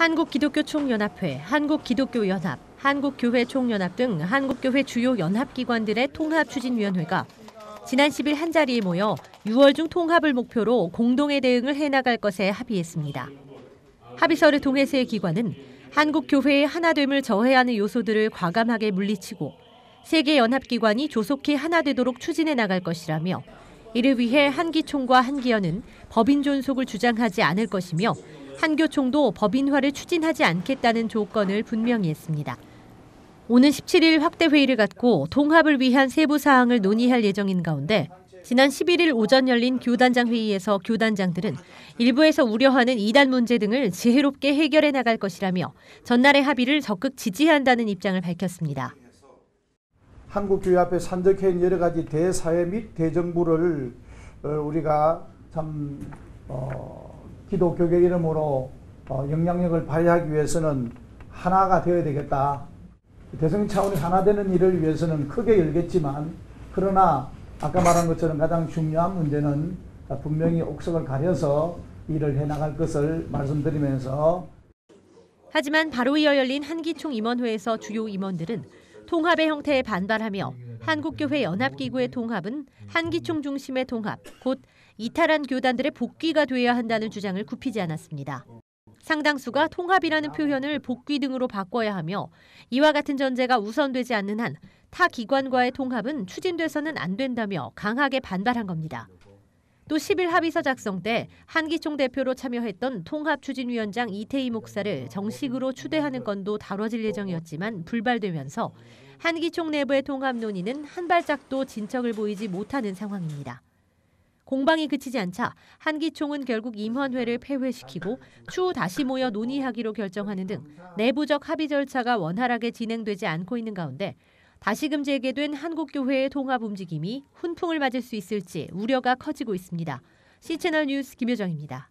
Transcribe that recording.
한국기독교총연합회, 한국기독교연합, 한국교회총연합 등 한국교회 주요 연합기관들의 통합추진위원회가 지난 10일 한자리에 모여 6월 중 통합을 목표로 공동의 대응을 해나갈 것에 합의했습니다. 합의서를 통해 세 기관은 한국교회의 하나됨을 저해하는 요소들을 과감하게 물리치고 세계 연합기관이 조속히 하나되도록 추진해 나갈 것이라며 이를 위해 한기총과 한기연은 법인 존속을 주장하지 않을 것이며 한교총도 법인화를 추진하지 않겠다는 조건을 분명히 했습니다. 오는 17일 확대 회의를 갖고 통합을 위한 세부 사항을 논의할 예정인 가운데 지난 11일 오전 열린 교단장 회의에서 교단장들은 일부에서 우려하는 이단 문제 등을 지혜롭게 해결해 나갈 것이라며 전날의 합의를 적극 지지한다는 입장을 밝혔습니다. 한국교회 앞에 산적해 여러 가지 대사회 및 대정부를 어, 우리가 참 어, 기독교계 이름으로 어, 영향력을 발휘하기 위해서는 하나가 되어야 되겠다. 대성 차원이 하나 되는 일을 위해서는 크게 열겠지만 그러나 아까 말한 것처럼 가장 중요한 문제는 분명히 옥석을 가려서 일을 해 나갈 것을 말씀드리면서 하지만 바로 이어 열린 한기총 임원회에서 주요 임원들은 통합의 형태에 반발하며 한국교회 연합기구의 통합은 한기총 중심의 통합, 곧 이탈한 교단들의 복귀가 되어야 한다는 주장을 굽히지 않았습니다. 상당수가 통합이라는 표현을 복귀 등으로 바꿔야 하며 이와 같은 전제가 우선되지 않는 한 타 기관과의 통합은 추진돼서는 안 된다며 강하게 반발한 겁니다. 또 10일 합의서 작성 때 한기총 대표로 참여했던 통합추진위원장 이태희 목사를 정식으로 추대하는 건도 다뤄질 예정이었지만 불발되면서 한기총 내부의 통합 논의는 한 발짝도 진척을 보이지 못하는 상황입니다. 공방이 그치지 않자 한기총은 결국 임원회를 폐회시키고 추후 다시 모여 논의하기로 결정하는 등 내부적 합의 절차가 원활하게 진행되지 않고 있는 가운데 다시금 재개된 한국교회의 통합 움직임이 훈풍을 맞을 수 있을지 우려가 커지고 있습니다. C채널 뉴스 김효정입니다.